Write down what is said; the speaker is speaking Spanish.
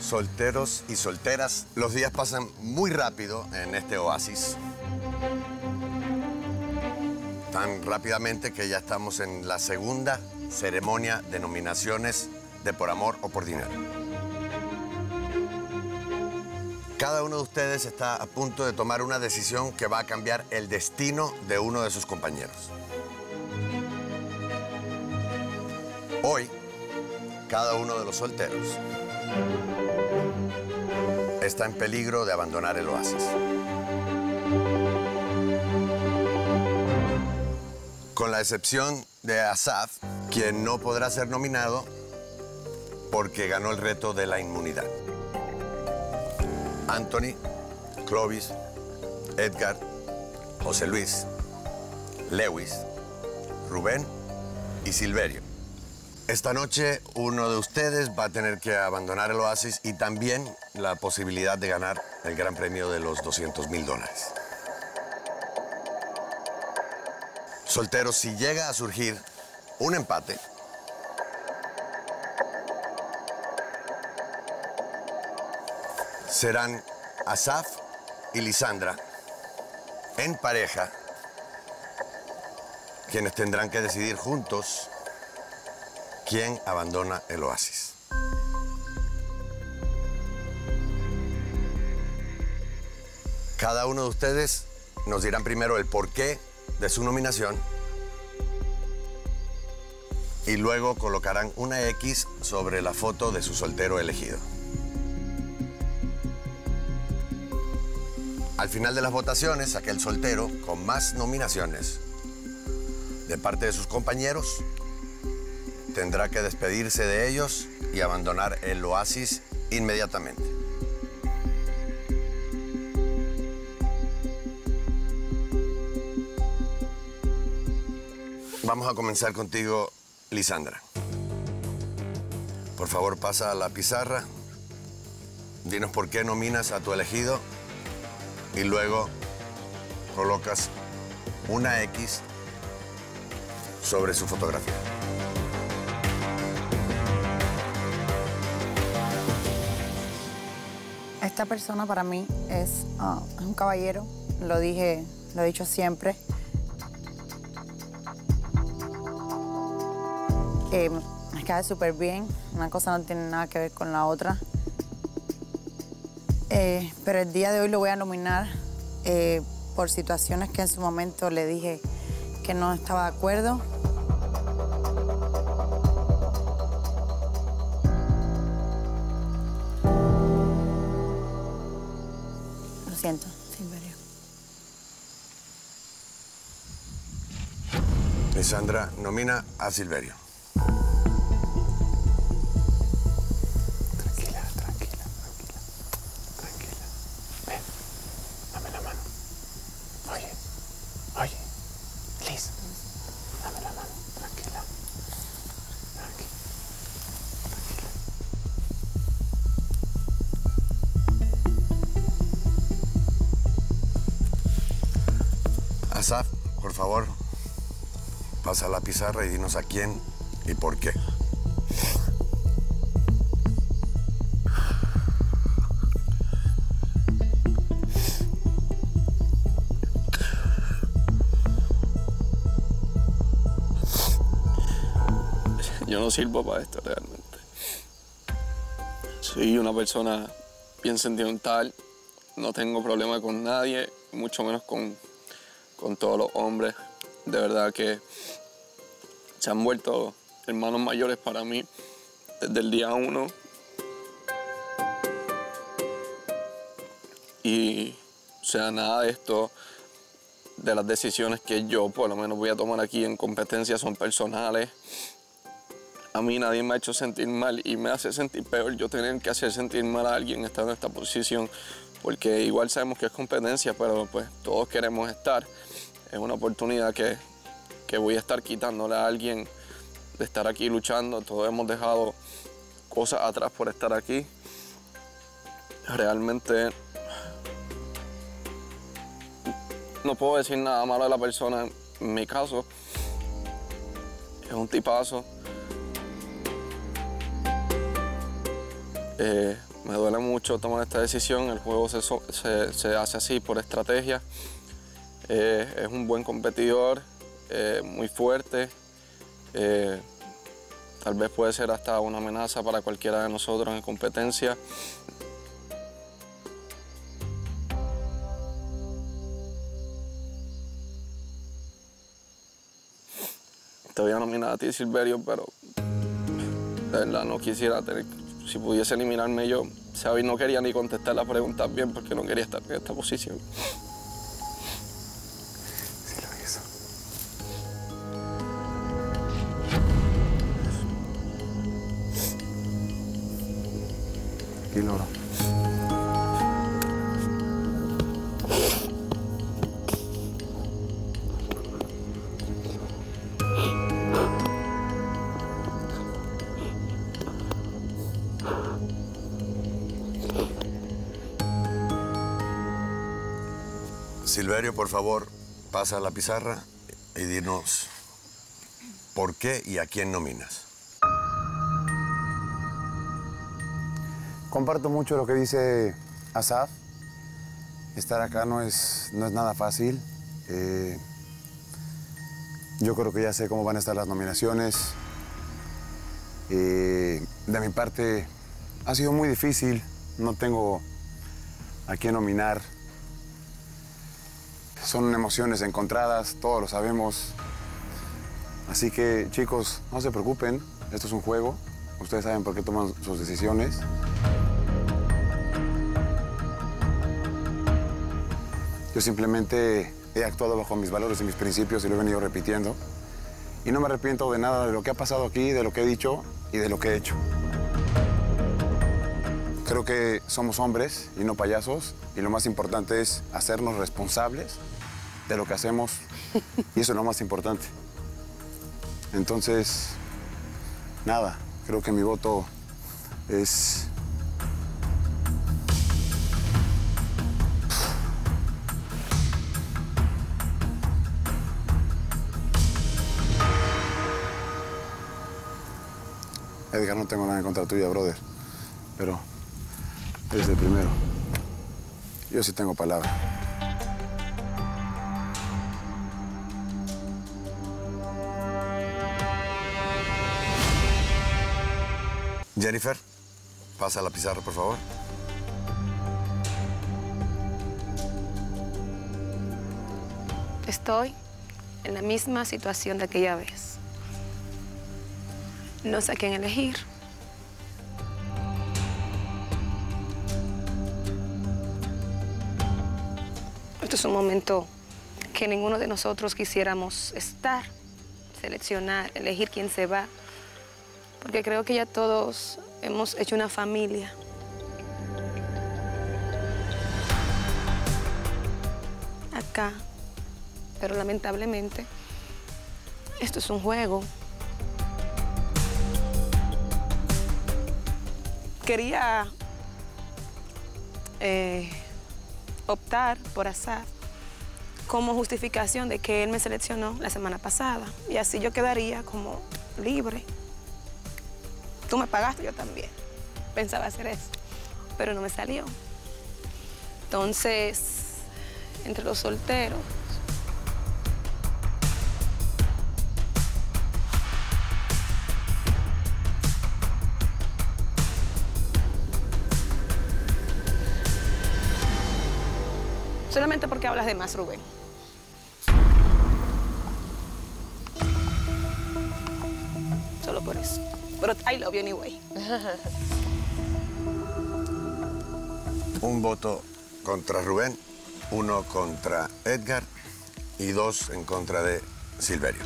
Solteros y solteras, los días pasan muy rápido en este oasis. Tan rápidamente que ya estamos en la segunda ceremonia de nominaciones de Por Amor o Por Dinero. Cada uno de ustedes está a punto de tomar una decisión que va a cambiar el destino de uno de sus compañeros. Hoy, cada uno de los solteros está en peligro de abandonar el oasis. Con la excepción de Asaf, quien no podrá ser nominado porque ganó el reto de la inmunidad. Anthony, Clovis, Edgar, José Luis, Lewis, Rubén y Silverio. Esta noche uno de ustedes va a tener que abandonar el oasis y también la posibilidad de ganar el gran premio de los 200 mil dólares. Soltero, si llega a surgir un empate, serán Asaf y Lisandra en pareja quienes tendrán que decidir juntos quién abandona el oasis. Cada uno de ustedes nos dirán primero el porqué de su nominación y luego colocarán una X sobre la foto de su soltero elegido. Al final de las votaciones, aquel soltero con más nominaciones de parte de sus compañeros tendrá que despedirse de ellos y abandonar el oasis inmediatamente. Vamos a comenzar contigo, Lisandra. Por favor, pasa a la pizarra. Dinos por qué nominas a tu elegido y luego colocas una X sobre su fotografía. Esta persona para mí es ah, un caballero, lo dije, lo he dicho siempre. Eh, me cae súper bien, una cosa no tiene nada que ver con la otra. Eh, pero el día de hoy lo voy a nominar eh, por situaciones que en su momento le dije que no estaba de acuerdo. Lo siento, Silverio. Lisandra nomina a Silverio. Asaf, por favor, pasa la pizarra y dinos a quién y por qué. Yo no sirvo para esto realmente. Soy una persona bien sentimental, no tengo problema con nadie, mucho menos con, con todos los hombres. De verdad que se han vuelto hermanos mayores para mí desde el día uno. Y, o sea, nada de esto, de las decisiones que yo por lo menos voy a tomar aquí en competencia son personales. A mí nadie me ha hecho sentir mal y me hace sentir peor yo tener que hacer sentir mal a alguien estando en esta posición, porque igual sabemos que es competencia, pero pues todos queremos estar. Es una oportunidad que, que voy a estar quitándole a alguien de estar aquí luchando. Todos hemos dejado cosas atrás por estar aquí. Realmente no puedo decir nada malo de la persona. En mi caso, es un tipazo. Eh, me duele mucho tomar esta decisión. El juego se, se- se hace así por estrategia. Eh, es un buen competidor, eh, muy fuerte. Eh, tal vez puede ser hasta una amenaza para cualquiera de nosotros en competencia. Te voy a nominar a ti, Silverio, pero de verdad no quisiera tener. Si pudiese eliminarme yo, ¿sabes? No quería ni contestar las preguntas bien porque no quería estar en esta posición. Sí lo hizo. Loro. Silverio, por favor, pasa a la pizarra y dinos por qué y a quién nominas. Comparto mucho lo que dice Asaf. Estar acá no es, no es nada fácil. Eh, yo creo que ya sé cómo van a estar las nominaciones. Eh, de mi parte, ha sido muy difícil. No tengo a quién nominar. Son emociones encontradas, todos lo sabemos. Así que, chicos, no se preocupen. Esto es un juego. Ustedes saben por qué toman sus decisiones. Yo simplemente he actuado bajo mis valores y mis principios y lo he venido repitiendo. Y no me arrepiento de nada de lo que ha pasado aquí, de lo que he dicho y de lo que he hecho. Creo que somos hombres y no payasos y lo más importante es hacernos responsables de lo que hacemos y eso es lo más importante. Entonces, nada, creo que mi voto es Edgar, no tengo nada en contra tuya, brother. Pero eres el primero. Yo sí tengo palabra. Jennifer, pasa la pizarra, por favor. Estoy en la misma situación de aquella vez. No sé a quién elegir. Esto es un momento que ninguno de nosotros quisiéramos estar, seleccionar, elegir quién se va, porque creo que ya todos hemos hecho una familia. Acá pero lamentablemente esto es un juego. Quería eh, optar por Asaf como justificación de que él me seleccionó la semana pasada y así yo quedaría como libre. Tú me pagaste, yo también. Pensaba hacer eso, pero no me salió. Entonces, entre los solteros, Solamente porque hablas de más, Rubén. Solo por eso. I love you anyway. Un voto contra Rubén, uno contra Edgar y dos en contra de Silverio.